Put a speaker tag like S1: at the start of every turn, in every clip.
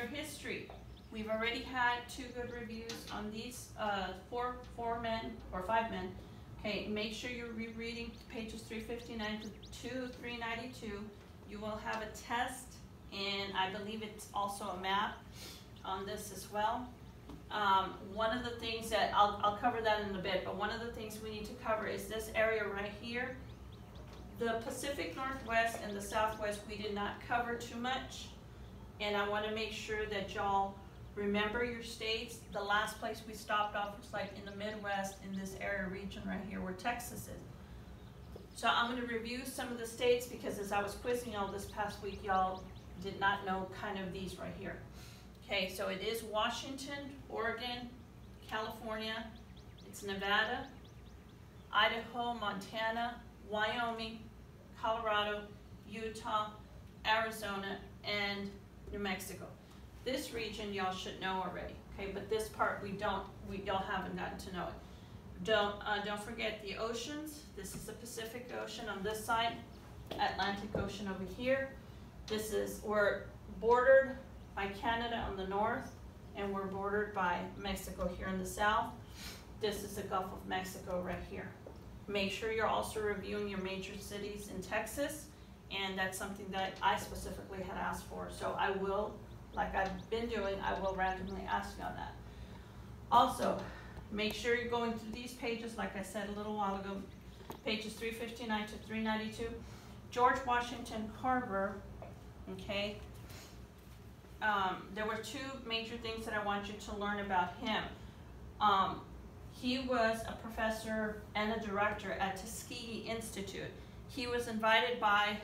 S1: for history, we've already had two good reviews on these, uh, four, four men, or five men. Okay, make sure you're rereading pages three fifty-nine to three ninety-two. You will have a test, and I believe it's also a map on this as well. Um, one of the things that, I'll, I'll cover that in a bit, but one of the things we need to cover is this area right here. The Pacific Northwest and the Southwest, we did not cover too much. And I wanna make sure that y'all remember your states. The last place we stopped off was like in the Midwest, in this area region right here where Texas is. So I'm gonna review some of the states because as I was quizzing y'all this past week, y'all did not know kind of these right here. Okay, so it is Washington, Oregon, California, it's Nevada, Idaho, Montana, Wyoming, Colorado, Utah, Arizona, New Mexico. This region y'all should know already, okay, but this part we don't, we, y'all haven't gotten to know it. Don't, uh, don't forget the oceans, this is the Pacific Ocean on this side, Atlantic Ocean over here. This is, we're bordered by Canada on the north, and we're bordered by Mexico here in the south. This is the Gulf of Mexico right here. Make sure you're also reviewing your major cities in Texas, and that's something that I specifically had asked for. So I will, like I've been doing, I will randomly ask you on that. Also, make sure you're going through these pages, like I said a little while ago, pages 359 to 392. George Washington Carver, okay, um, there were two major things that I want you to learn about him. Um, he was a professor and a director at Tuskegee Institute. He was invited by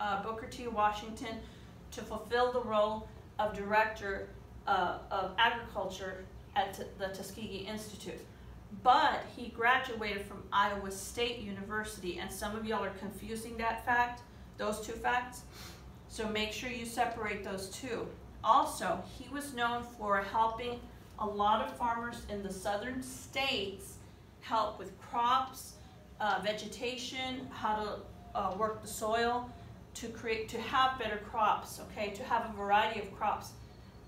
S1: uh, Booker T. Washington to fulfill the role of director uh, of agriculture at the Tuskegee Institute. But he graduated from Iowa State University, and some of y'all are confusing that fact, those two facts. So make sure you separate those two. Also, he was known for helping a lot of farmers in the southern states help with crops, uh, vegetation, how to uh, work the soil to create, to have better crops, okay, to have a variety of crops.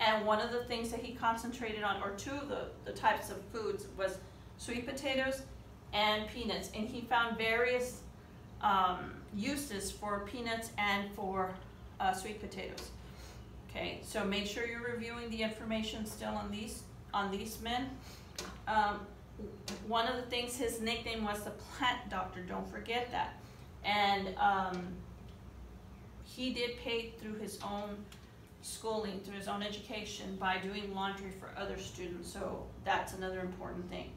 S1: And one of the things that he concentrated on, or two of the, the types of foods, was sweet potatoes and peanuts. And he found various um, uses for peanuts and for uh, sweet potatoes. Okay, so make sure you're reviewing the information still on these on these men. Um, one of the things, his nickname was the plant doctor, don't forget that. And um, he did pay through his own schooling, through his own education by doing laundry for other students, so that's another important thing.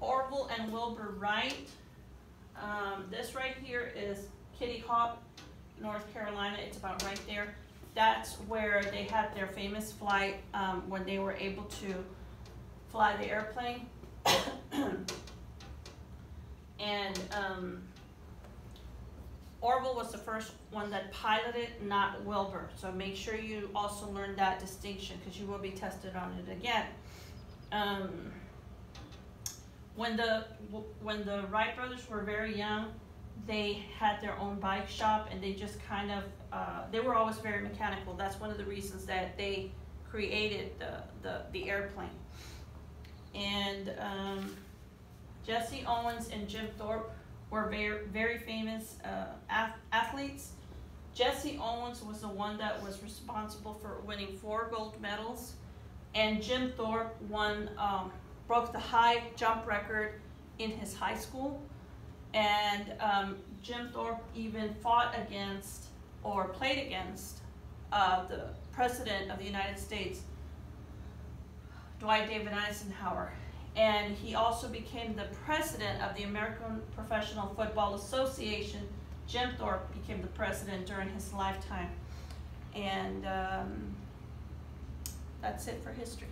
S1: Orville and Wilbur Wright, um, this right here is Kitty Hawk, North Carolina, it's about right there that's where they had their famous flight um, when they were able to fly the airplane. and um, Orville was the first one that piloted, not Wilbur. So make sure you also learn that distinction because you will be tested on it again. Um, when the when the Wright brothers were very young, they had their own bike shop and they just kind of uh, they were always very mechanical that's one of the reasons that they created the the, the airplane and um, Jesse Owens and Jim Thorpe were very very famous uh, athletes. Jesse Owens was the one that was responsible for winning four gold medals. And Jim Thorpe won um, broke the high jump record in his high school. And um, Jim Thorpe even fought against or played against uh, the President of the United States, Dwight David Eisenhower. And he also became the president of the American Professional Football Association. Jim Thorpe became the president during his lifetime. And um, that's it for history.